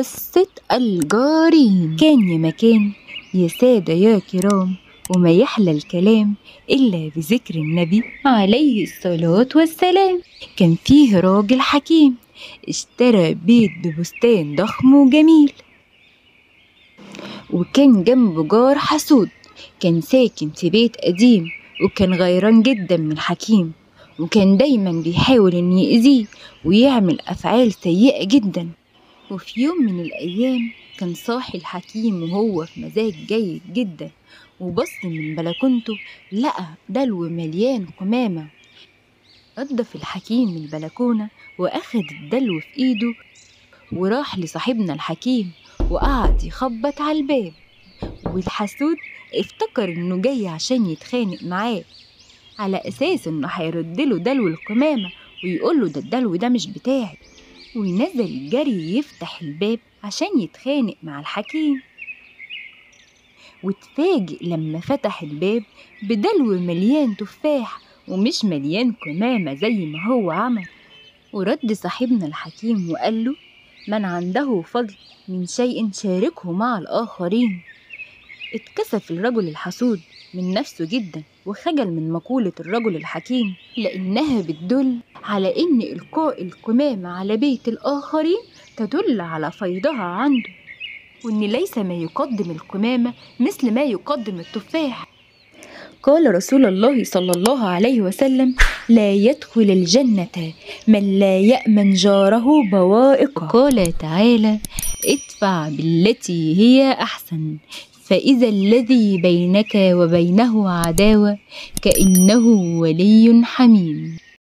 قصة الجارين. كان يا مكان يا سادة يا كرام وما يحلى الكلام إلا بذكر النبي عليه الصلاة والسلام. كان فيه راجل حكيم اشترى بيت ببستان ضخم وجميل وكان جنبه جار حسود. كان ساكن في بيت قديم وكان غيران جدا من حكيم وكان دايما بيحاول إن يأذيه ويعمل أفعال سيئة جدا. وفي يوم من الأيام كان صاحي الحكيم وهو في مزاج جيد جدا وبص من بلكونته لقى دلو مليان قمامة. نضف الحكيم البلكونة وأخد الدلو في إيده وراح لصاحبنا الحكيم وقعد يخبط على الباب. والحسود افتكر إنه جاي عشان يتخانق معاه. على أساس إنه هيردله دلو القمامة ويقوله ده الدلو ده مش بتاعي. ونزل جري يفتح الباب عشان يتخانق مع الحكيم. واتفاجئ لما فتح الباب بدلو مليان تفاح ومش مليان قمامة زي ما هو عمل. ورد صاحبنا الحكيم وقال له من عنده فضل من شيء شاركه مع الآخرين. اتكسف الرجل الحسود من نفسه جدا وخجل من مقولة الرجل الحكيم لأنها بتدل على إن إلقاء القمامة على بيت الآخرين تدل على فيضها عنده وإن ليس ما يقدم القمامة مثل ما يقدم التفاح. قال رسول الله صلى الله عليه وسلم لا يدخل الجنة من لا يأمن جاره بوائقه قال تعالى ادفع بالتي هي أحسن فإذا الذي بينك وبينه عداوة كأنه ولي حميم.